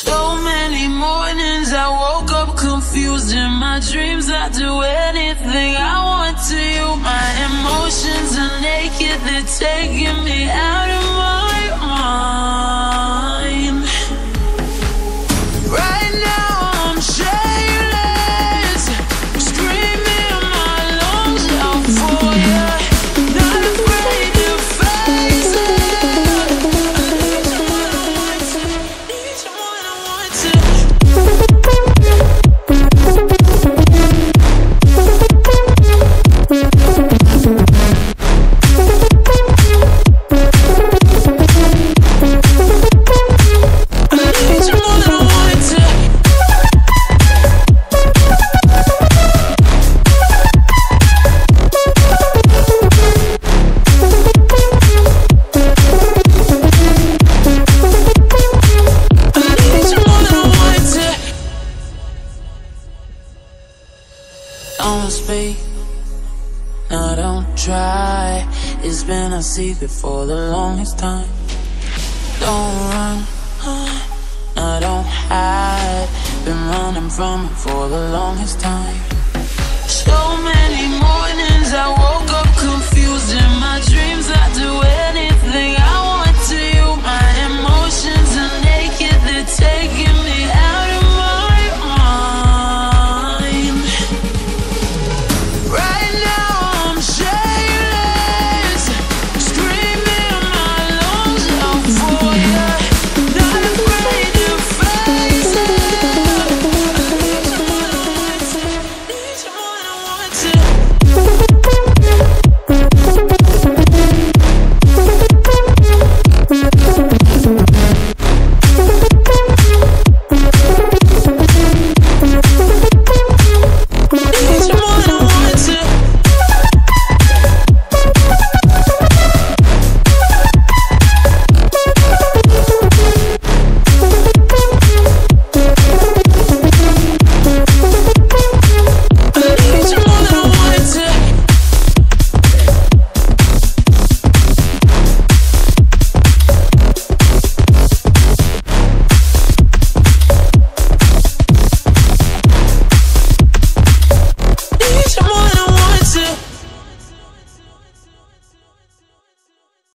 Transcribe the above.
So many mornings I woke up confused in my dreams. I do anything I want to you. My emotions are naked, they're taking me out Don't speak, no, don't try. It's been a secret for the longest time. Don't run, no, don't hide. Been running from it for the longest time.